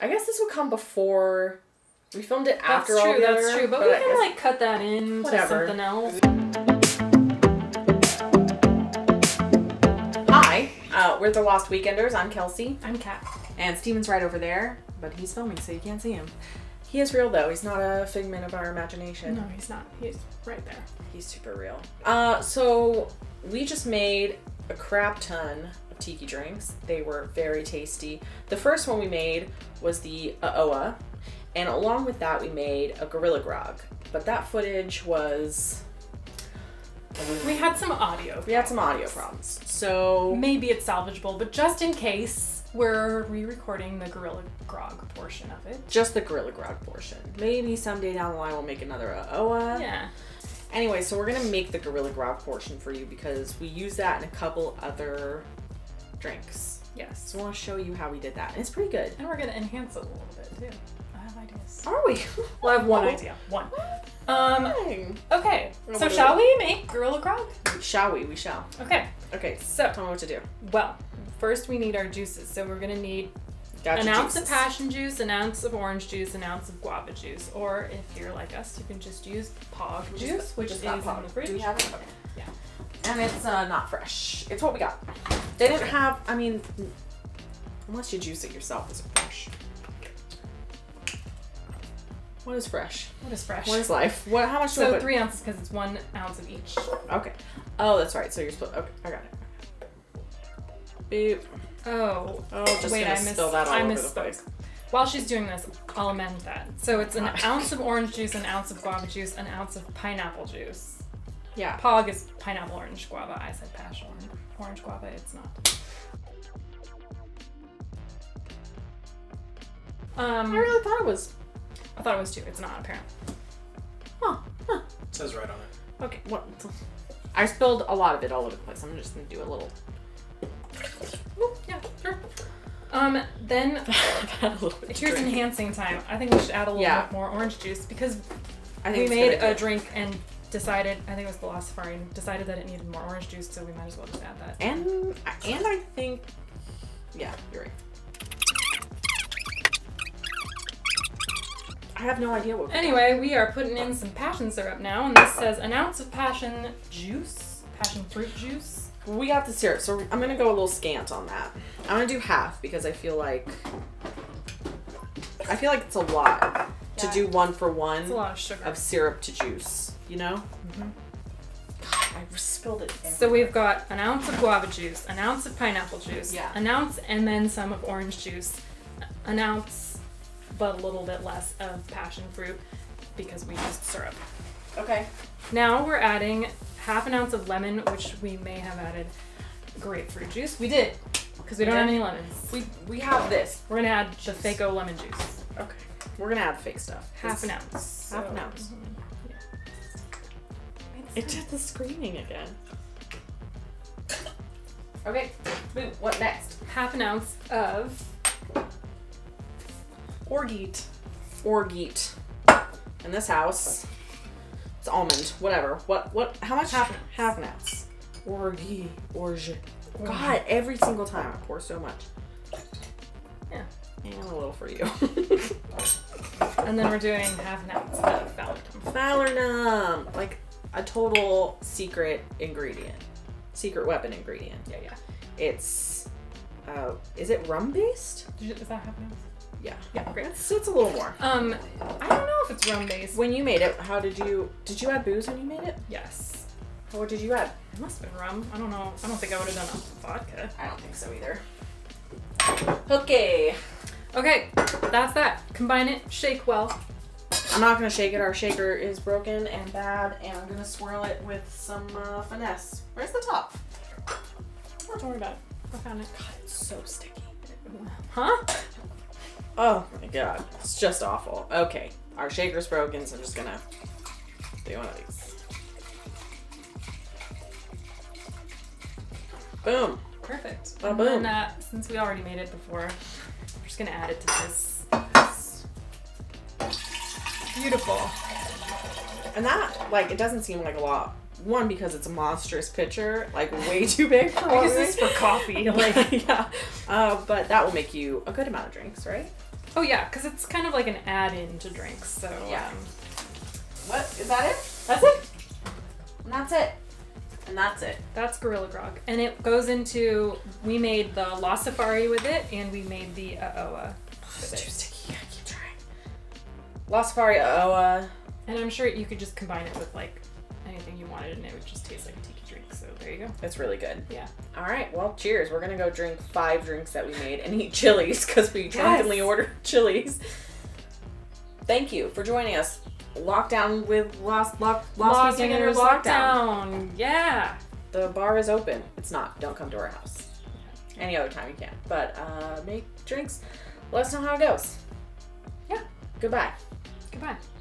I guess this will come before we filmed it That's after true. all That's together, true. But, I we can like cut that in Whatever. to something else. Hi, uh, we're the Lost Weekenders. I'm Kelsey, I'm Kat. and Steven's right over there, but he's filming, so you can't see him. He is real though. He's not a figment of our imagination. No, he's not. He's right there. He's super real. Uh, so we just made a crap ton of tiki drinks. They were very tasty. The first one we made was the Aoa, and along with that we made a Gorilla Grogg. But that footage was We had some audio. we had some audio problems. So Maybe it's salvageable, but just in case, we're re-recording the Gorilla Grogg portion of it. just the Gorilla Grogg portion. Maybe someday down the line we'll make another Aoa. Yeah. Anyway, so we're gonna make the Gorilla Grogg portion for you because we use that in a couple other drinks. Yes. So I want to show you how we did that. And it's pretty good. And we're gonna enhance it a little bit too. I have ideas. Are we? Well, I have one idea. One. Um. Okay. So shall we make Gorilla Grogg? Shall we? We shall. Okay. Okay, So, tell me what to do. well, first we need our juices. So we're gonna need Got an ounce of passion juice, an ounce of orange juice, an ounce of guava juice, or if you're like us, you can just use pog Just- juice, which is in pog. the fridge. Do we have it? Okay. Yeah. And it's uh, not fresh. It's what we got. They didn't have. I mean, unless you juice it yourself, is it fresh? What is fresh? What is fresh? What is life? What? How much do I so put? three ounces because it's one ounce of each. Okay. Oh, that's right. So you're supposed. Okay, I got it. Beep. Oh, Oh, just wait, gonna I miss. spill that all I over the place. While she's doing this, I'll amend that. So it's an ounce of orange juice, an ounce of guava juice, an ounce of pineapple juice. Yeah. Pog is pineapple orange guava. I said passion orange, orange guava. It's not. Um, I really thought it was. I thought it was two. It's not apparently. Huh. Huh. It says right on it. Okay. What? I spilled a lot of it all over the place. I'm just gonna do a little. Ooh, yeah, sure. Um, then a little bit here's drink. enhancing time. I think we should add a little Yeah. bit more orange juice because I we made a drink and decided. I think it was the Lost Safari. Decided that it needed more orange juice, so we might as well just add that. And and I think. Yeah, you're right. I have no idea what. Anyway, we are putting in some passion syrup now, and this says an ounce of passion juice, passion fruit juice. We got the syrup, so I'm gonna go a little scant on that. I'm gonna do half because I feel like. I feel like it's a lot to do one for one. It's a lot of of syrup to juice, you know? Mhm. God, I spilled it. So we've got an ounce of guava juice, an ounce of pineapple juice, Yeah. an ounce and then some of orange juice, an ounce, but a little bit less of passion fruit because we used syrup. Okay. Now we're adding half an ounce of lemon, which we may have added grapefruit juice. We did, because we don't We have any lemons. We we have this. We're gonna add the Faco lemon juice, Okay. We're gonna add fake stuff. half an It's- ounce. half an So- ounce. Yeah. It did the screaming again. Okay. Boo. What next? half an ounce of orgeat. Orgeat. In this house, it's almond. Whatever. What? What? How much? Half an ounce. Half an ounce. Orgeat. Orge. God, every single time I pour so much. Yeah. And a little for you. And then we're doing half an ounce of Valentine. Falernum, like a total secret ingredient, secret weapon ingredient. Yeah, yeah. It's, uh, is it rum based? Did you, is that ounce? Yeah, Yeah, great. it's, it's a little more. Um, I don't know if it's rum based. When you made it, how did you? Did you add booze when you made it? Yes. What did you add? It must have been rum. I don't know. I don't think I would have done a vodka. I don't think so either. Okay, Okay, that's that. Combine it, shake well. I'm not gonna shake it. Our shaker is broken and bad, and I'm gonna swirl it with some uh, finesse. Where's the top? Don't worry about it. I found it. God, it's so sticky. Huh? Oh my god, it's just awful. Okay, our shaker's broken, so I'm just gonna do one of these. Boom. Perfect. Ba And boom. then, uh, since we already made it before, we're just gonna add it to this. Beautiful. And that, like, it doesn't seem like a lot. One, because it's a monstrous pitcher, like way too big for I what this is for coffee. Like, yeah. Uh, but that will make you a good amount of drinks, right? Oh yeah, because it's kind of like an add-in to drinks. So Yeah. um, What is that? It? that's it. And that's it. And that's it. That's Gorilla Grogg, and it goes into. We made the La Safari with it, and we made the Aoa. It's La Safari Oa. And I'm sure you could just combine it with like anything you wanted, and it would just taste like a tiki drink. So there you go. It's really good. Yeah. All right. Well, cheers. We're gonna go drink five drinks that we made and eat chilies because we drunkenly ordered chilies. Thank you for joining us. Lockdown with Lost Lock Lost Weekenders lockdown. Yeah. The bar is open. It's not. Don't come to our house. Any other time you can. But uh, make drinks. Let us know how it goes. Yeah. Goodbye. Goodbye.